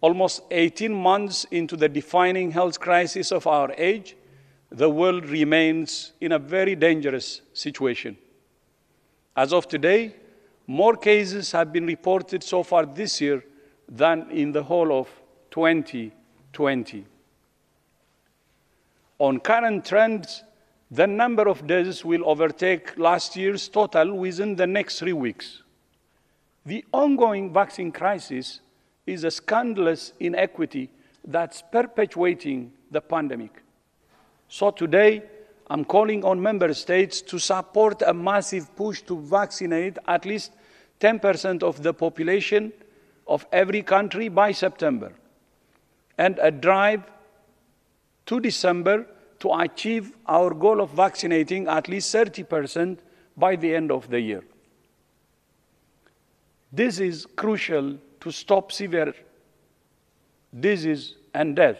Almost 18 months into the defining health crisis of our age, the world remains in a very dangerous situation. As of today, more cases have been reported so far this year than in the whole of 2020. On current trends, the number of deaths will overtake last year's total within the next three weeks. The ongoing vaccine crisis is a scandalous inequity that's perpetuating the pandemic. So today, I'm calling on member states to support a massive push to vaccinate at least 10% of the population of every country by September, and a drive to December to achieve our goal of vaccinating at least 30% by the end of the year. This is crucial to stop severe disease and death.